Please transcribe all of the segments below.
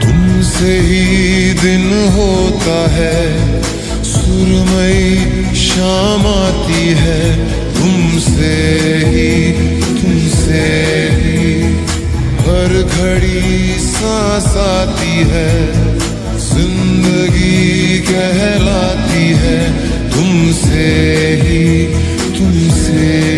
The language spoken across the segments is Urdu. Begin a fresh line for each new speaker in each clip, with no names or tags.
تم سے ہی دن ہوتا ہے، سرمئی شام آتی ہے۔ تم سے ہی، تم سے ہی ہر گھڑی سانس آتی ہے، زندگی کہلاتی ہے۔ تم سے ہی، تم سے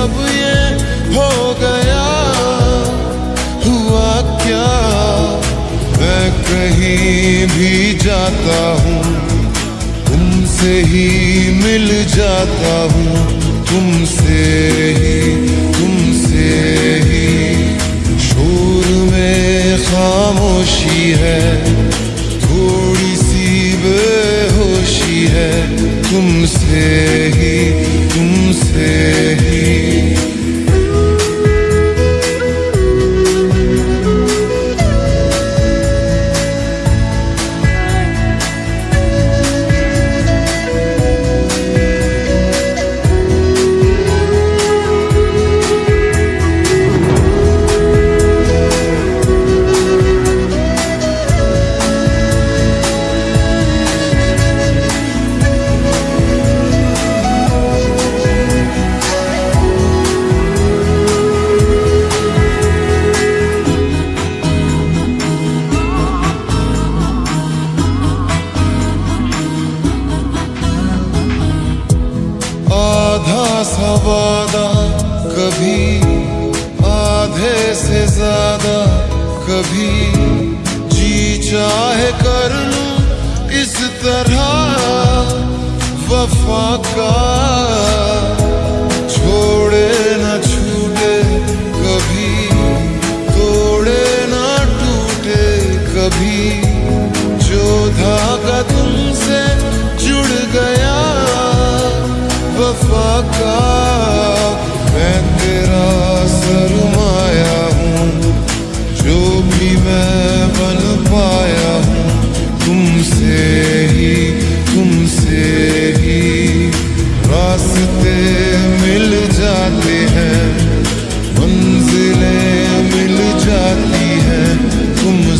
سب یہ ہو گیا، ہوا کیا؟ میں کہیں بھی جاتا ہوں، تم سے ہی مل جاتا ہوں، تم سے ہی، تم سے ہی۔ شور میں خاموشی ہے، تھوڑی سی بے ہوشی ہے۔ تم سے ہی تم سے ہی۔ سا وعدہ کبھی آدھے سے زیادہ کبھی جی چاہے کر لوں اس طرح وفا کا۔ چھوڑے نہ چھوٹے، کبھی توڑے نہ ٹوٹے، کبھی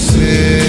você.